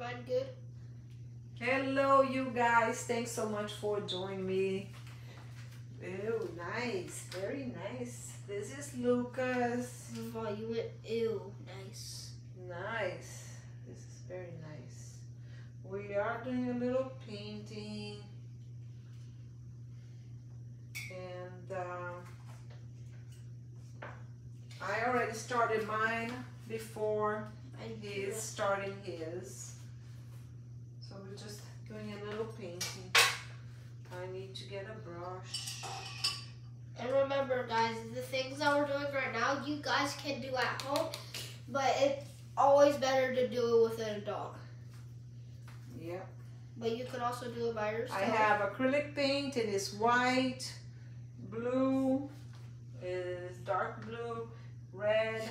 mine good? Hello, you guys. Thanks so much for joining me. Ew, nice. Very nice. This is Lucas. Oh, you went ew, nice. Nice. This is very nice. We are doing a little painting. And uh, I already started mine before I he's starting his. So we're just doing a little painting. I need to get a brush. And remember, guys, the things that we're doing right now, you guys can do at home, but it's always better to do it with an adult. Yep. But you can also do it by yourself. I have acrylic paint. and It is white, blue, is dark blue, red,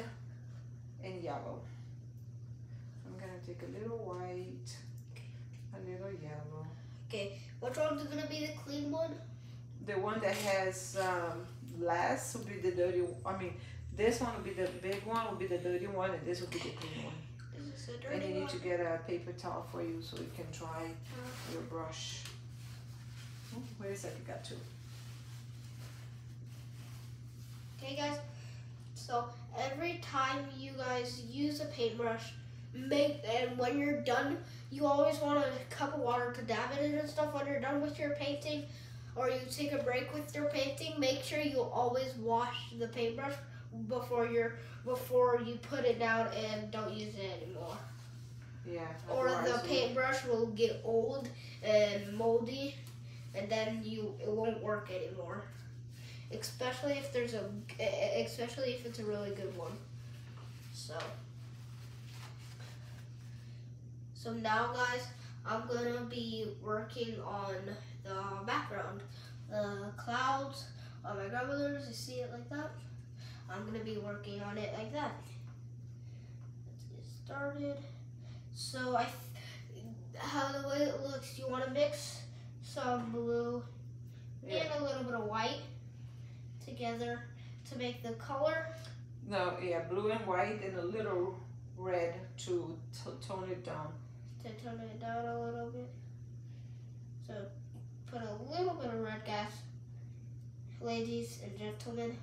and yellow. I'm gonna take a little white, a little yellow. Okay, which one's gonna be the clean one? The one that has um, less will be the dirty. one. I mean, this one will be the big one, will be the dirty one, and this will be the clean one. Is this a And you need one? to get a paper towel for you so you can dry your brush. Oh, wait a second, got two. Okay, guys. So every time you guys use a paintbrush, make and when you're done, you always want a cup of water to dab it in and stuff. When you're done with your painting, or you take a break with your painting, make sure you always wash the paintbrush before you're before you put it down and don't use it anymore. Yeah. Or the paintbrush will get old and moldy, and then you it won't work anymore. Especially if there's a, especially if it's a really good one. So. So now, guys, I'm gonna be working on the background, the clouds on my grandmother's. You see it like that. I'm gonna be working on it like that. Let's get started. So I, how the way it looks, you want to mix some blue Yeah. and a little bit of white together to make the color. No, yeah, blue and white and a little red to tone it down. To tone it down a little bit. So put a little bit of red gas, ladies and gentlemen.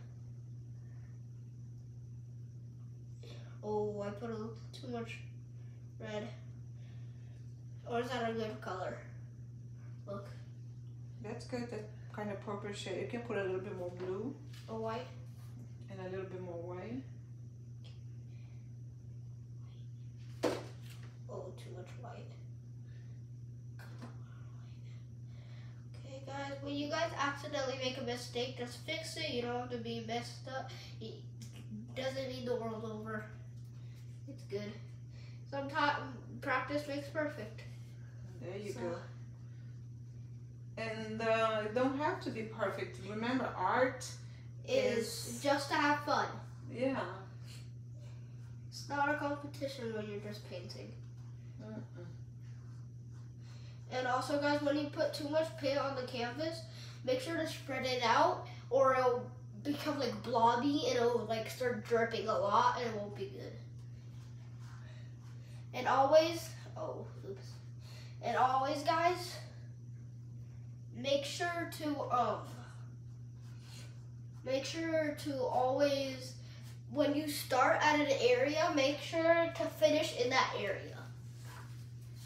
Oh, I put a little too much red. Or is that a good color? Look, That's good. That kind of purple shade. You can put a little bit more blue a white. and a little bit more white. Too much white. Okay, guys, when you guys accidentally make a mistake, just fix it. You don't have to be messed up. It doesn't mean the world over. It's good. Sometimes practice makes perfect. There you So- go. And uh, it don't have to be perfect. Remember, art. Is Is- just to have fun. Yeah. It's not a competition when you're just painting. And also, guys, when you put too much paint on the canvas, make sure to spread it out, or it'll become like blobby and it'll like start dripping a lot, and it won't be good. And always, oh, oops. And always, guys, make sure to um, make sure to always, when you start at an area, make sure to finish in that area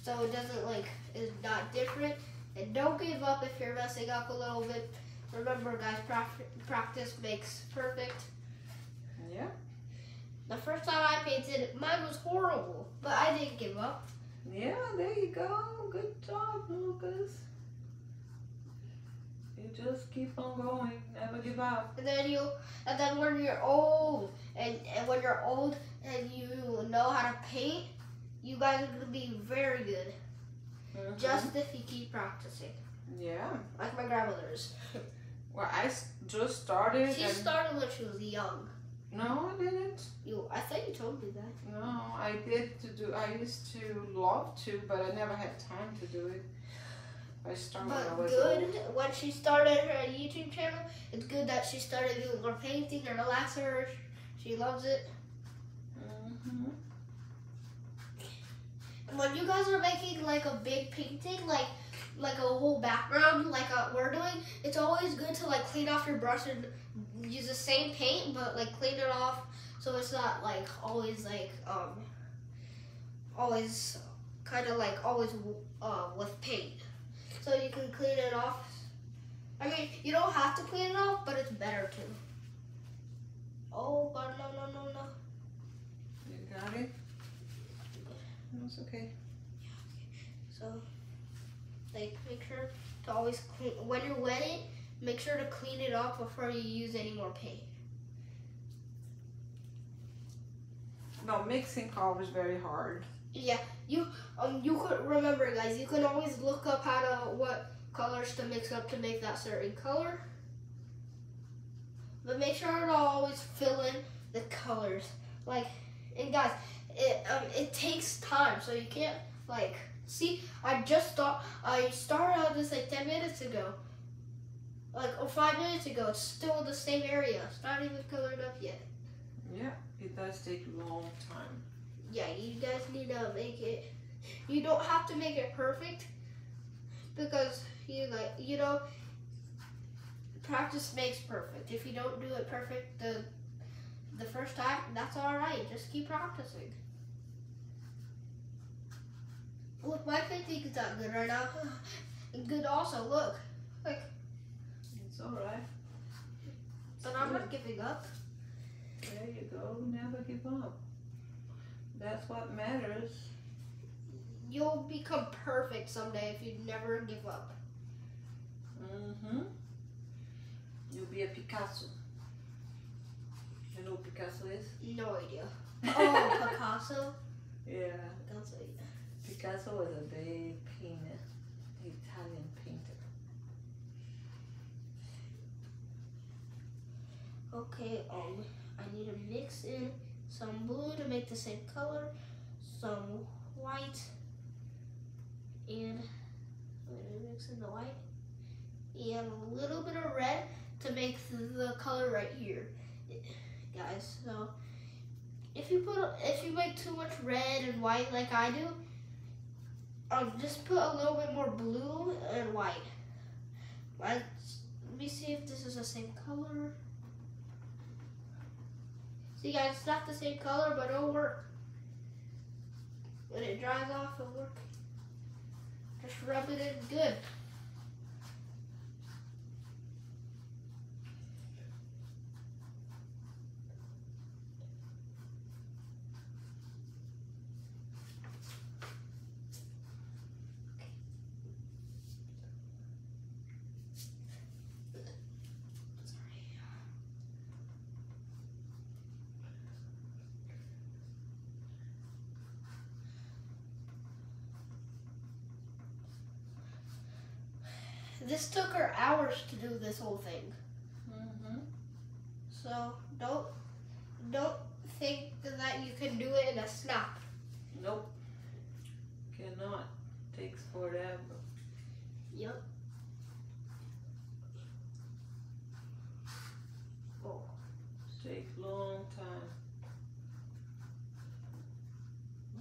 so it doesn't like is not different. And don't give up if you're messing up a little bit. Remember, guys, prac- practice makes perfect. Yeah. The first time I painted, mine was horrible, but I didn't give up. Yeah, there you go. Good job, Lucas. You just keep on going. Never give up. And then you, and then when you're old, and, and when you're old and you know how to paint, you guys are gonna be very good. Mhm. Just if you keep practicing, Yeah. like my grandmother's. Well, I s- just started. She started when she was young. no, I didn't. You, I thought you told me that. No, I did to do. I used to love to, but I never had time to do it. I started when I But was good old. when she started her YouTube channel. It's good that she started doing her painting her. She loves it. Mhm. When you guys are making like a big painting, like like a whole background, like uh, we're doing, it's always good to like clean off your brush and use the same paint, but like clean it off so it's not like always like um always kind of like always uh, with paint. So you can clean it off. I mean, you don't have to clean it off, but it's better to. Oh, God, no, no, no, no. You got it? No, it's okay. So, like, make sure to always clean, when you're wetting, make sure to clean it off before you use any more paint. No, mixing color is very hard. Yeah, you um you could remember guys, you can always look up how to what colors to mix up to make that certain color. But make sure to always fill in the colors. Like and guys, it um it takes time, so you can't like see I just thought I started on this like ten minutes ago. Like or five minutes ago. It's still the same area. It's not even colored up yet. Yeah, it does take a long time. yeah, you guys need to make it. You don't have to make it perfect because you like you know practice makes perfect. If you don't do it perfect the the first time, that's all right. Just keep practicing. Look, my painting is not good right now. Good also. Look, Look. It's alright. but I'm not giving up. There you go. Never give up. That's what matters. You'll become perfect someday if you never give up. Mm-hmm. You'll be a Picasso. You know Picasso is? No idea. Oh, Picasso. Yeah. Picasso. yeah. Picasso was a big painter, Italian painter. Okay, um, I need to mix in some blue to make the same color, some white, and I'm gonna mix in the white, and a little bit of red to make the color right here, guys. So if you put if you make too much red and white like I do, um, just put a little bit more blue and white. Let's let me see if this is the same color. See guys, it's not the same color, but it'll work. When it dries off, it'll work. Just rub it in good. This took her hours to do this whole thing. Mm-hmm. So don't don't think that you can do it in a snap. Nope. Cannot. Takes forever. Yep. Oh. Takes long time.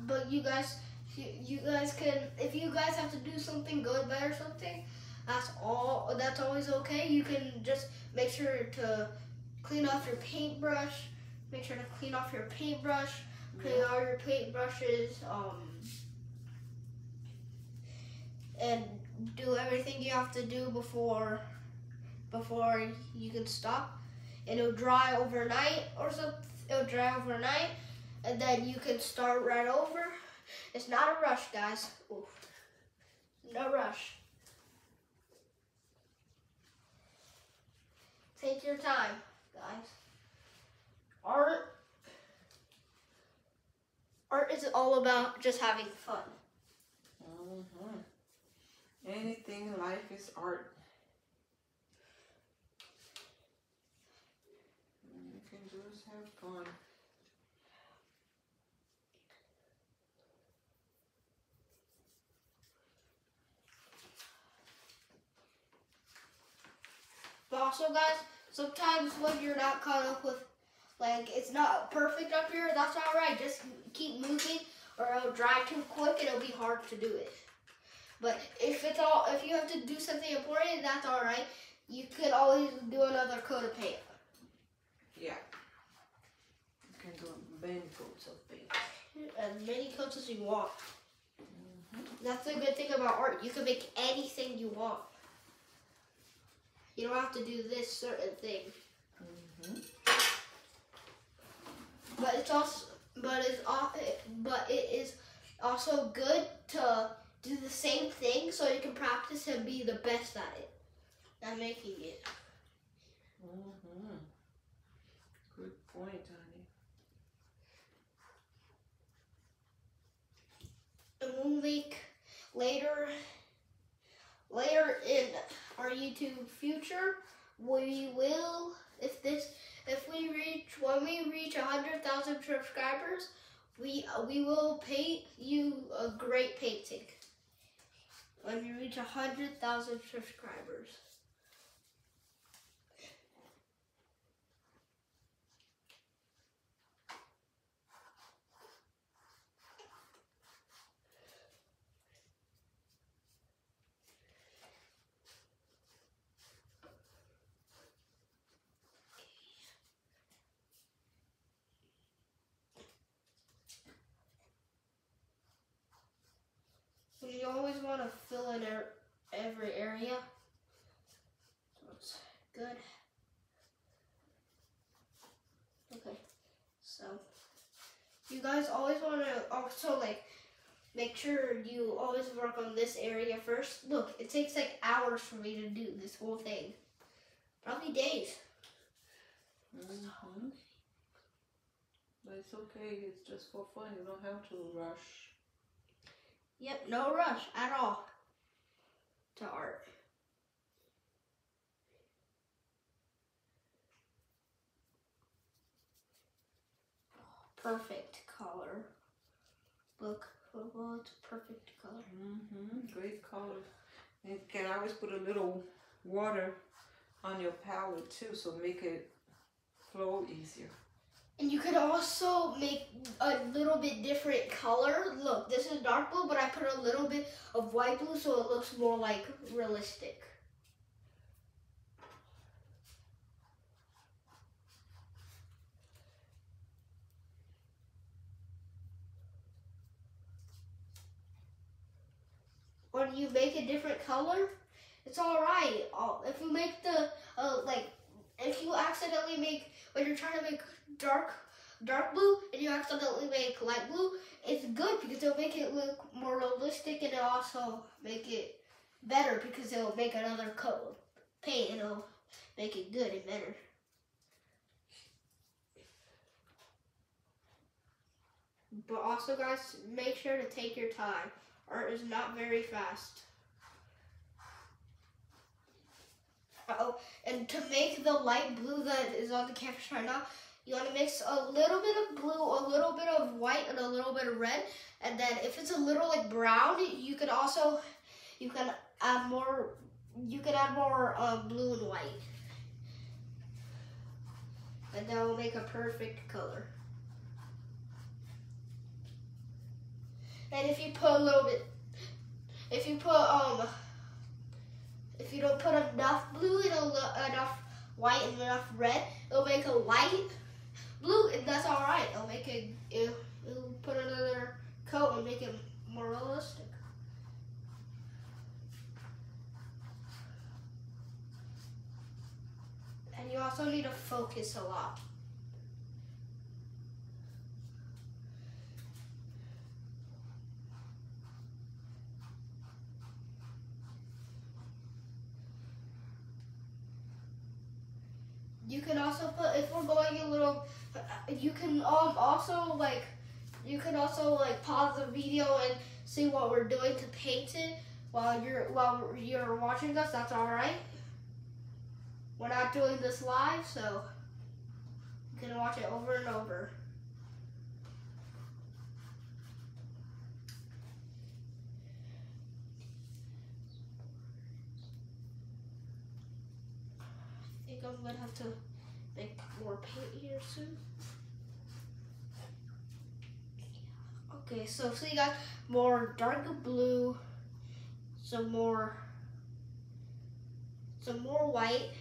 But you guys, you, guys can, if you guys have to do something good, bad or something, that's all, that's always okay. You can just make sure to clean off your paintbrush, make sure to clean off your paintbrush, clean all your paintbrushes, um, and do everything you have to do before, before you can stop. And it'll dry overnight or something, it'll dry overnight and then you can start right over. It's not a rush, guys. Oof. No rush. Take your time, guys. Art art is all about just having fun. Mm-hmm. Anything in life is art. You can just have fun. But also, guys, sometimes when you're not caught up with, like, it's not perfect up here, that's all right. Just keep moving or it'll dry too quick and it'll be hard to do it. But if it's all, if you have to do something important, that's all right. You could always do another coat of paint. Yeah. You can do many coats of paint. As many coats as you want. Mm-hmm. That's the good thing about art. You can make anything you want. You don't have to do this certain thing. Mm-hmm. But it's also, but it's but it is also good to do the same thing so you can practice and be the best at it. At making it. Mm-hmm. Good point, honey. And we'll make later later in our YouTube future we will if this if we reach when we reach a hundred thousand subscribers we uh, we will paint you a great painting when we reach a hundred thousand subscribers. So you always want to fill in er- every area. So it's good. Okay, so you guys always want to also like make sure you always work on this area first. Look, it takes like hours for me to do this whole thing. Probably days. Mm-hmm. But it's okay. It's just for fun. You don't have to rush. Yep, no rush at all to art. Perfect color. Look, oh, it's a perfect color. Mm-hmm. Great color. You can always put a little water on your palette too, so make it flow easier. And you could also make a little bit different color. Look, this is dark blue, but I put a little bit of white blue so it looks more like realistic. When you make a different color, it's all right. If you make the uh, like, if you accidentally make when you're trying to make dark dark blue and you accidentally make light blue, it's good because it'll make it look more realistic and it'll also make it better because it'll make another coat of paint and it'll make it good and better. But also guys, make sure to take your time. Art is not very fast. Uh-oh. And to make the light blue that is on the canvas right now, you want to mix a little bit of blue, a little bit of white, and a little bit of red. And then if it's a little like brown, you could also, you can add more, you can add more uh, blue and white. And that will make a perfect color. And if you put a little bit, if you put, um, if you don't put enough blue and enough white and enough red, it'll make a light blue, and that's all right. It'll make it, it'll, it'll put another coat and make it more realistic. And you also need to focus a lot. You can also put if we're going a little. You can um also like, you can also like pause the video and see what we're doing to paint it while you're while you're watching us. That's all right. We're not doing this live, so you can watch it over and over. Think I'm gonna have to make more paint here soon. Okay, so see got more dark blue, some more, some more white,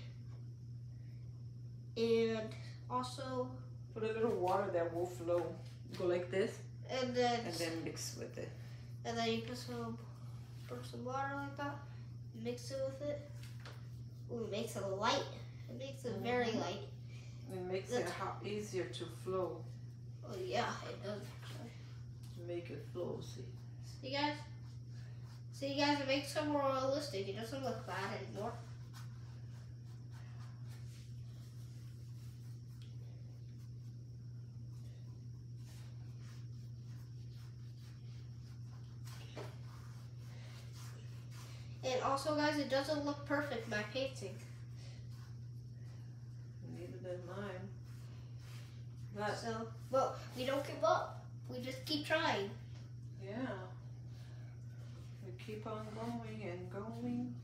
and also, Put a little water that will flow. Go like this and then, and then mix with it. and then you put some, put some water like that, mix it with it. Ooh, it makes it light. It makes it very light. It makes it easier to flow. Oh yeah, it does actually. To make it flow, see. See guys? See guys, it makes it more realistic. It doesn't look bad anymore. And also guys, it doesn't look perfect, my painting. So, but we don't give up. We just keep trying. yeah. We keep on going and going.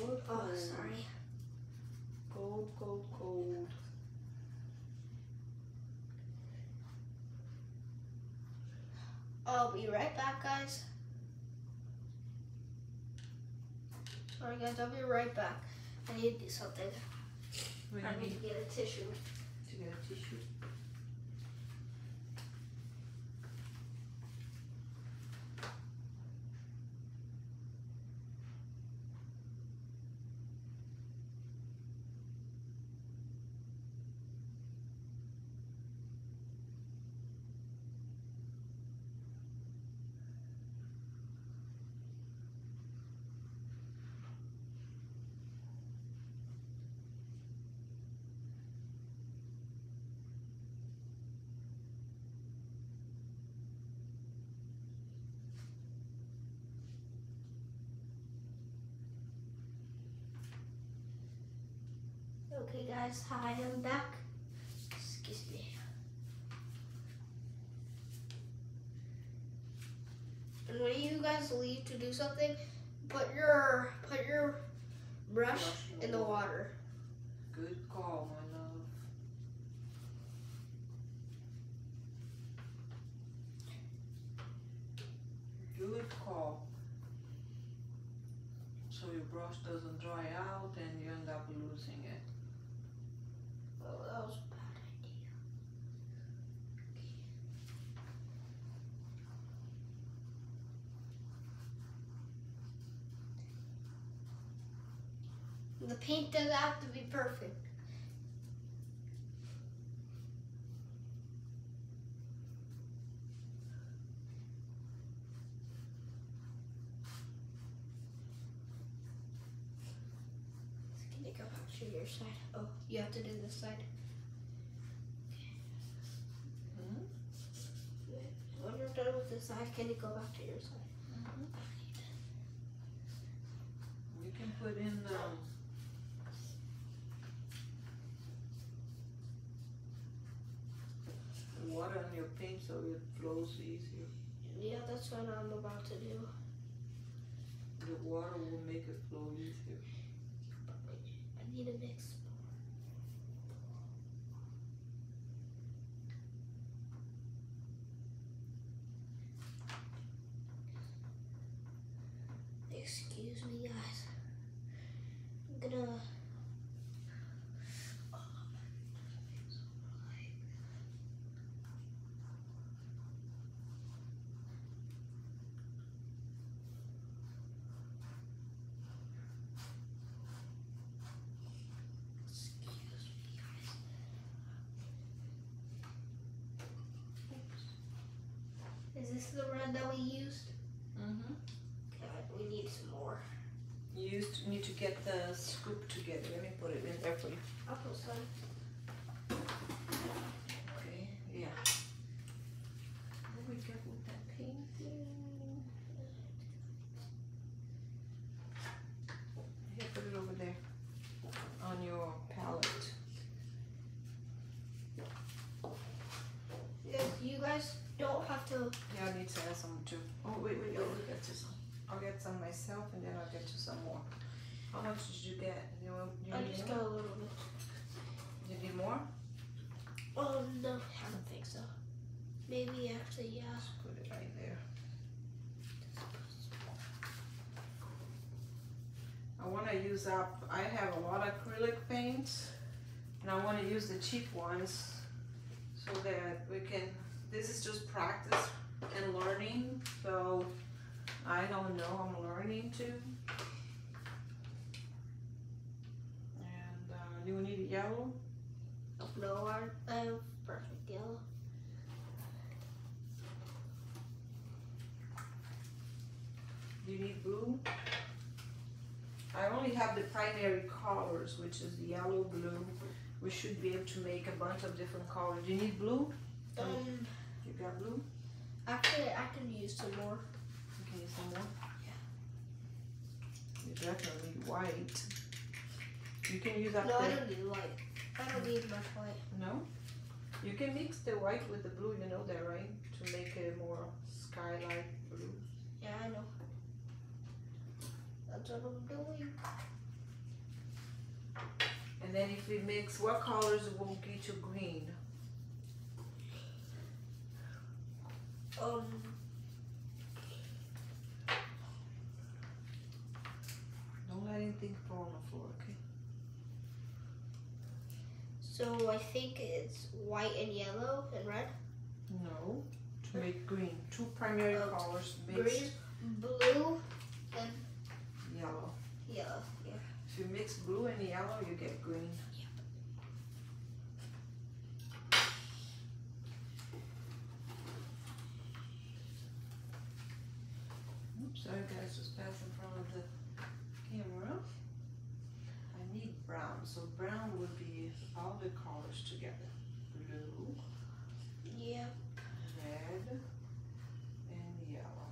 Gold, Oh, gold, sorry. Gold, gold, gold. I'll be right back, guys. Sorry, guys, I'll be right back. I need to do something. I need to get a tissue. to get a tissue. Okay, guys, hi, I'm back. Excuse me. And when you guys leave to do something, put your put your brush Brush in the water. Good call, my love. Good call. So your brush doesn't dry out and you end up losing it. Oh, that was a bad idea. The paint doesn't have to be perfect. Can you go back to your side? Oh, you have to do this side. Hmm? When you're done with this side, can you go back to your side? You can put in um, water on your paint so it flows easier. Yeah, that's what I'm about to do. The water will make it flow easier. I need a mix. Excuse me, guys. I'm gonna. Is this the red that we used? Mm-hmm. God, we need some more. You used to need to get the scoop together. Let me put it in there for you. I'll put some. Okay, yeah. What we get with that painting? Here, put it over there on your palette. Yes, you guys don't have to. Yeah, I need to add some too. Oh, wait, wait, I'll get to some. I'll get some myself and then I'll get you some more. How much did you get? You, want, you I need just more? got a little bit. You need more? Oh no, I don't think so. Maybe actually, yeah. Just put it right there. I want to use up, I have a lot of acrylic paints and I want to use the cheap ones so that we can, this is just practice and learning. So I don't know, I'm learning too. And uh, you need yellow? No, I I have perfect yellow. Do you need blue? I only have the primary colors, which is yellow, blue. We should be able to make a bunch of different colors. Do you need blue? Um, You got blue? Actually, I can use some more. You can use some more? Yeah. You definitely need white. You can use up No, I don't need white. I don't need much white. no? You can mix the white with the blue, you know that, right? To make it more skylight blue. Yeah, I know. That's what I'm doing. And then if we mix, what colors will get you green? Um, Don't let anything fall on the floor, okay? so I think it's white and yellow and red. No, to make green. Two primary Oh, colors mix Green, blue, and yellow. yellow. Yeah. If you mix blue and yellow, you get green. Oops, sorry guys, just passed in front of the camera. I need brown, so brown would be all the colors together. Blue, Yeah. red, and yellow.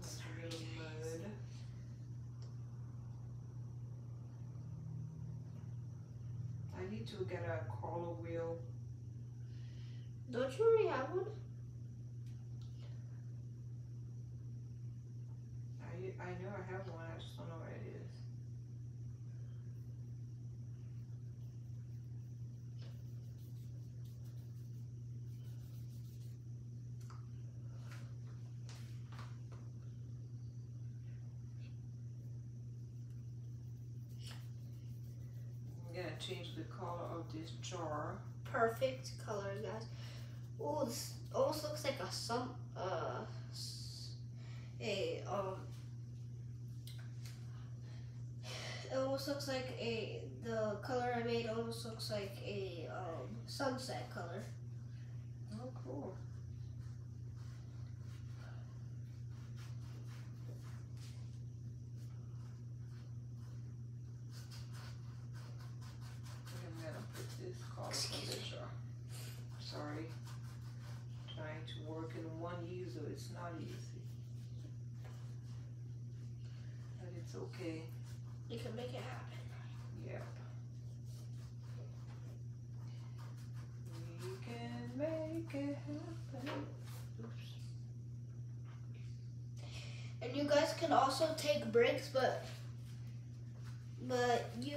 That's real mud. I need to get a color wheel. Don't you already have one? I, I know I have one, I just don't know where it is. I'm gonna change the color of this jar. Perfect color, guys. Oh, this almost looks like a some uh a um. It almost looks like a the color I made almost looks like a um sunset color. Oh, cool. I'm gonna put this color on the jar. Sorry. Trying to work in one user, it's not easy. But it's okay, You can make it happen. yep. We can it happen. Oops. And you guys can also take breaks, but but you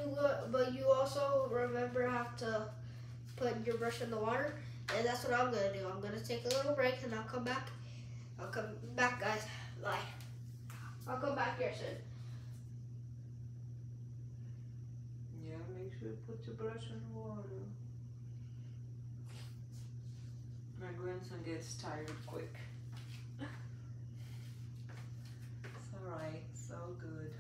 but you also remember have to put your brush in the water, and that's what I'm gonna do. I'm gonna take a little break, and I'll come back. I'll come back, guys. Bye. I'll come back here soon. Yeah, make sure you put your brush in the water. My grandson gets tired quick. it's alright, it's all good.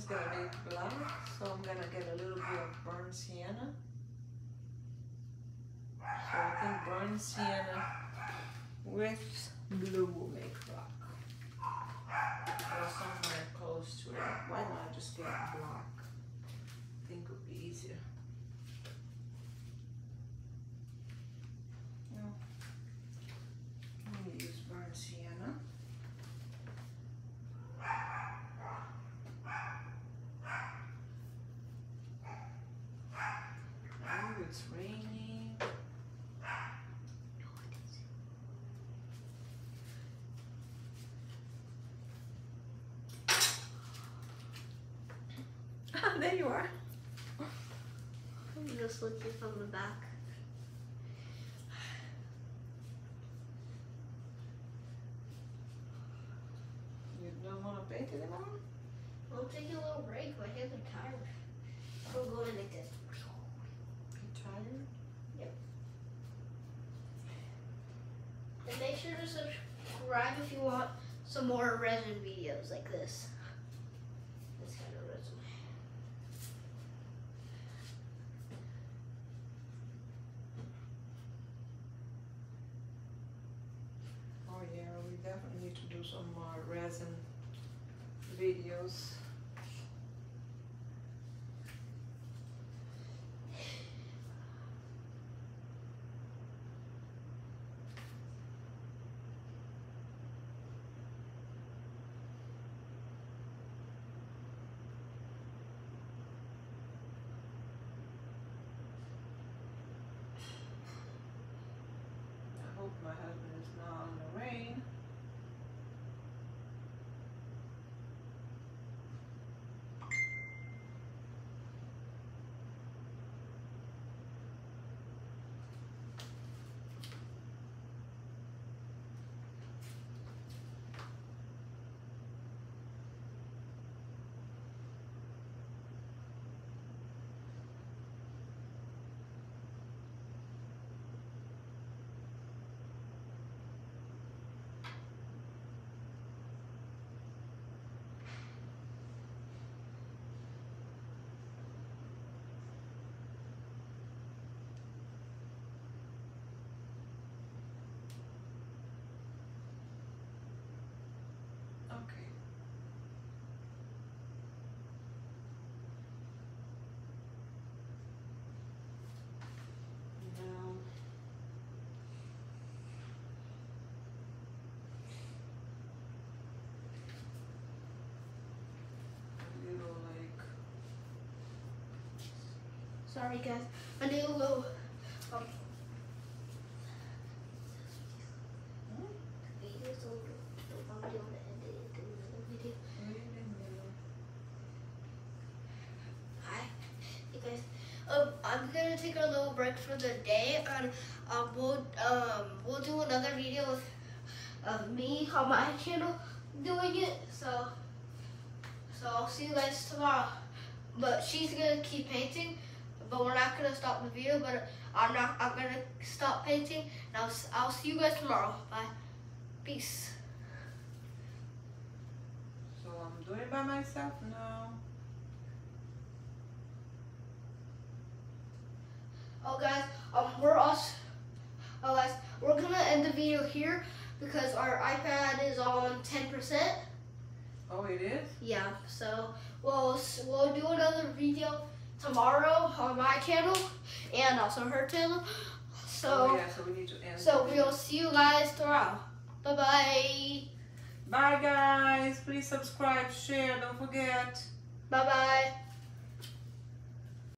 Is gonna be black, so I'm gonna get a little bit of burnt sienna. So I think burnt sienna with blue will make black. Or somewhere close to it. Why not just get black? I think it would be easier. No. I'm gonna use burnt sienna. Oh, it's raining. There you are. I'm just looking from the back. Sorry guys. I need a little um. Hi. Hey guys. Um I'm gonna take a little break for the day and um we'll um we'll do another video with of me on my channel doing it. So so I'll see you guys tomorrow. But she's gonna keep painting, but we're not gonna stop the video. But I'm not. I'm gonna stop painting. And I'll I'll see you guys tomorrow. Bye. Peace. so I'm doing it by myself now. Oh guys, um we're also. Oh guys, we're gonna end the video here because our iPad is on 10%. Oh it is? Yeah. So we'll we'll do another video tomorrow on my channel and also her channel. So. oh yeah, so we need to end. So we'll see you guys tomorrow. Bye bye. Bye guys, please subscribe, share, don't forget. Bye bye.